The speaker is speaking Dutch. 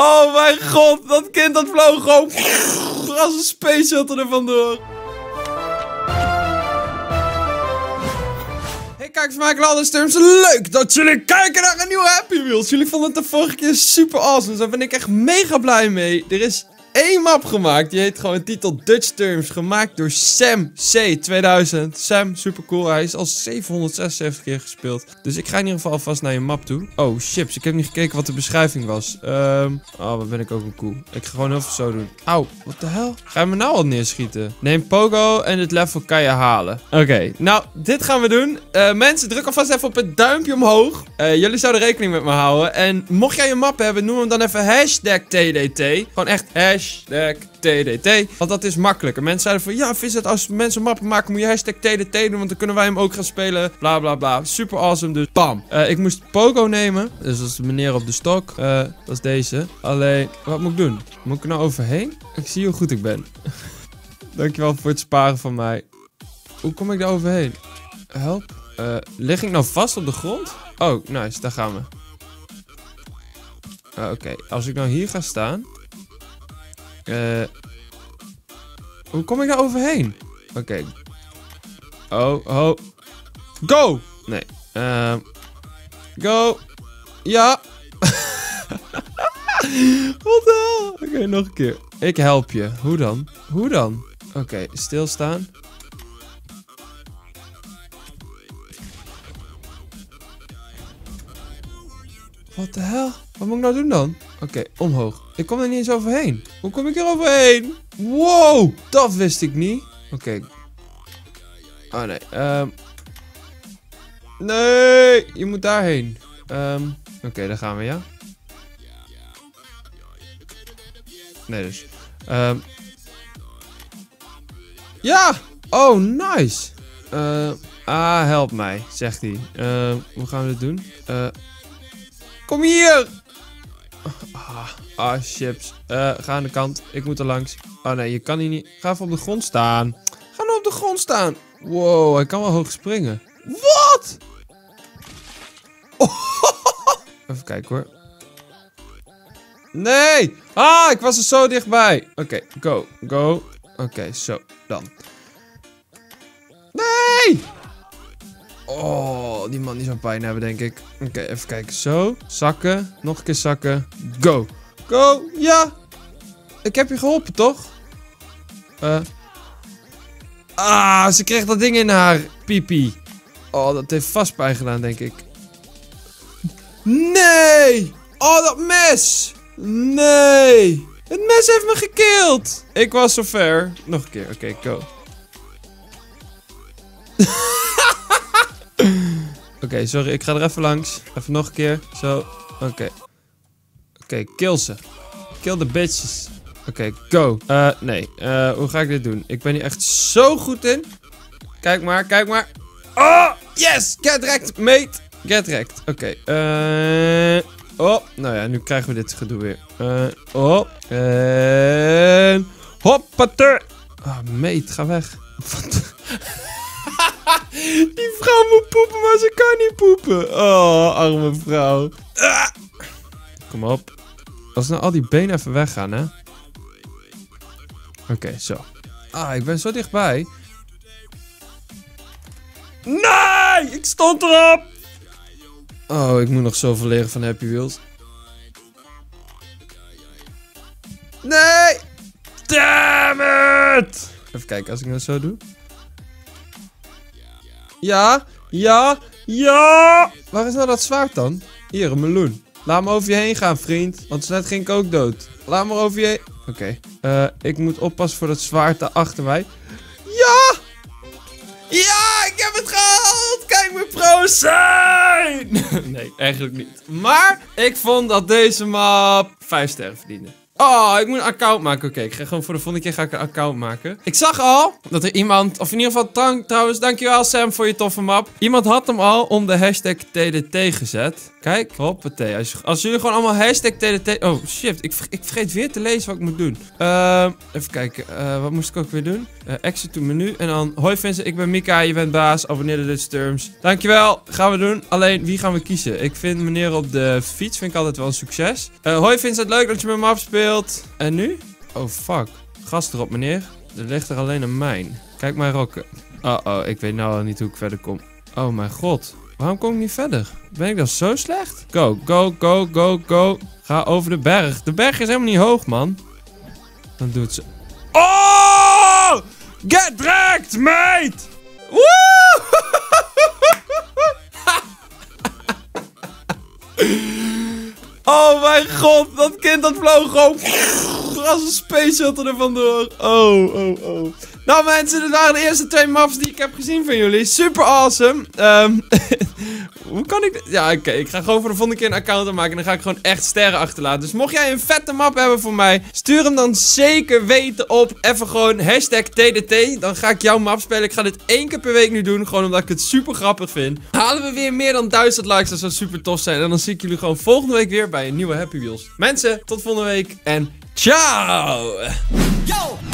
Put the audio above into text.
Oh mijn god, dat kind dat vloog gewoon als een space shuttle er vandoor. Hey kijkers van mijn alle Sturms, leuk dat jullie kijken naar een nieuwe Happy Wheels. Jullie vonden het de vorige keer super awesome, dus daar ben ik echt mega blij mee. Er is één map gemaakt. Die heet gewoon titel Dutch Terms. Gemaakt door Sam C 2000. Sam, super cool. Hij is al 776 keer gespeeld. Dus ik ga in ieder geval vast naar je map toe. Oh, chips. Ik heb niet gekeken wat de beschrijving was. Ehm, oh, wat ben ik ook een cool. Ik ga gewoon even zo doen. Auw, wat de hel? Ga je me nou al neerschieten? Neem Pogo en het level kan je halen. Oké, nou, dit gaan we doen. Uh, mensen, druk alvast even op het duimpje omhoog. Uh, jullie zouden rekening met me houden. En mocht jij je map hebben, noem hem dan even hashtag TDT. Gewoon echt hashtag TDT. Want dat is makkelijker. Mensen zeiden van, ja, Vincent, als mensen mappen maken, moet je hashtag TDT doen, want dan kunnen wij hem ook gaan spelen. Bla, bla, bla. Super awesome, dus bam. Uh, ik moest Pogo nemen. Dus dat is meneer op de stok. Uh, dat is deze. Alleen, wat moet ik doen? Moet ik er nou overheen? Ik zie hoe goed ik ben. Dankjewel voor het sparen van mij. Hoe kom ik daar overheen? Help. Uh, lig ik nou vast op de grond? Oh, nice. Daar gaan we. Oké, als ik nou hier ga staan, uh, hoe kom ik daar overheen? Oké. Oh, oh. Go! Nee. Uh, go! Ja! Wat de? Oké, nog een keer. Ik help je. Hoe dan? Hoe dan? Oké, stilstaan. Wat de hel? Wat moet ik nou doen dan? Oké, omhoog. Ik kom er niet eens overheen. Hoe kom ik er overheen? Wow, dat wist ik niet. Oké. Oh nee. Um. Nee, je moet daarheen. Um, Oké, daar gaan we, ja. Nee, dus. Um. Ja! Oh, nice! Uh, ah, help mij, zegt hij. Uh, hoe gaan we dit doen? Uh, kom hier! Ah, ah chips. Uh, ga aan de kant. Ik moet er langs. Oh nee, je kan hier niet. Ga even op de grond staan. Ga nou op de grond staan. Wow, hij kan wel hoog springen. Wat? Even kijken hoor. Nee! Ah, ik was er zo dichtbij. Oké, go, go. Oké, zo, dan. Nee! Oh, die man die zou pijn hebben, denk ik. Oké, even kijken. Zo. Zakken. Nog een keer zakken. Go. Go. Ja. Ik heb je geholpen, toch? Uh. Ah, ze kreeg dat ding in haar pipi. Oh, dat heeft vast pijn gedaan, denk ik. Nee! Oh, dat mes! Nee! Het mes heeft me gekild! Ik was zo ver. Nog een keer. Oké, go. Oké, sorry. Ik ga er even langs. Even nog een keer. Zo. Oké. Oké, kill ze. Kill the bitches. Oké, go. Uh, nee. Uh, hoe ga ik dit doen? Ik ben hier echt zo goed in. Kijk maar, kijk maar. Oh, yes! Get wrecked, mate. Get wrecked. Oké. Uh, oh, nou ja, nu krijgen we dit gedoe weer. Oh. En... Hoppate. Oh, mate, ga weg. Die vrouw moet poepen, maar ze kan niet poepen. Oh, arme vrouw. Ah. Kom op. Als nou al die benen even weggaan, hè. Oké, zo. Ah, ik ben zo dichtbij. Nee! Ik stond erop! Oh, ik moet nog zoveel leren van Happy Wheels. Nee! Damn it! Even kijken, als ik dat zo doe. Ja, ja, ja. Waar is nou dat zwaard dan? Hier, een meloen. Laat me over je heen gaan, vriend. Want net ging ik ook dood. Laat me over je heen. Oké. Uh, ik moet oppassen voor dat zwaard daar achter mij. Ja! Ja, ik heb het gehaald! Kijk me pro zijn! nee, eigenlijk niet. Maar ik vond dat deze map 5 sterren verdiende. Oh, ik moet een account maken. Oké, ik ga gewoon voor de volgende keer ga ik een account maken. Ik zag al dat er iemand, of in ieder geval tran- trouwens, dankjewel Sam voor je toffe map. Iemand had hem al om de hashtag TDT gezet. Kijk, hoppatee. Als, als jullie gewoon allemaal hashtag TDT... Oh, shit. Ik, ik vergeet weer te lezen wat ik moet doen. Ehm, even kijken. Eh, wat moest ik ook weer doen? Eh, exit to menu. En dan... Hoi Vincent, ik ben Mika. Je bent baas. Abonneer de Terms. Dankjewel. Gaan we doen. Alleen, wie gaan we kiezen? Ik vind meneer op de fiets vind ik altijd wel een succes. Eh, hoi Vincent, leuk dat je met me afspeelt. En nu? Oh, fuck. Gas erop, meneer. Er ligt er alleen een mijn. Kijk maar rokken. Oh, oh. Ik weet nou al niet hoe ik verder kom. Oh mijn god. Waarom kom ik niet verder? Ben ik dan zo slecht? Go, go, go, go, go. Ga over de berg. De berg is helemaal niet hoog, man. Dan doet ze... Oh! Get wrecked, mate! Oh mijn god, dat kind dat vloog gewoon als een space shuttle er vandoor. Oh, oh, oh. Nou mensen, dit waren de eerste twee maps die ik heb gezien van jullie. Super awesome. Ehm, hoe kan ik? Ja, oké. Ik ga gewoon voor de volgende keer een account aanmaken en dan ga ik gewoon echt sterren achterlaten. Dus mocht jij een vette map hebben voor mij, stuur hem dan zeker weten op even gewoon hashtag TDT. Dan ga ik jouw map spelen. Ik ga dit één keer per week nu doen, gewoon omdat ik het super grappig vind. Halen we weer meer dan 1000 likes, dat zou super tof zijn. En dan zie ik jullie gewoon volgende week weer bij een nieuwe Happy Wheels. Mensen, tot volgende week en ciao! Yo,